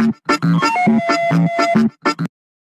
Thank you.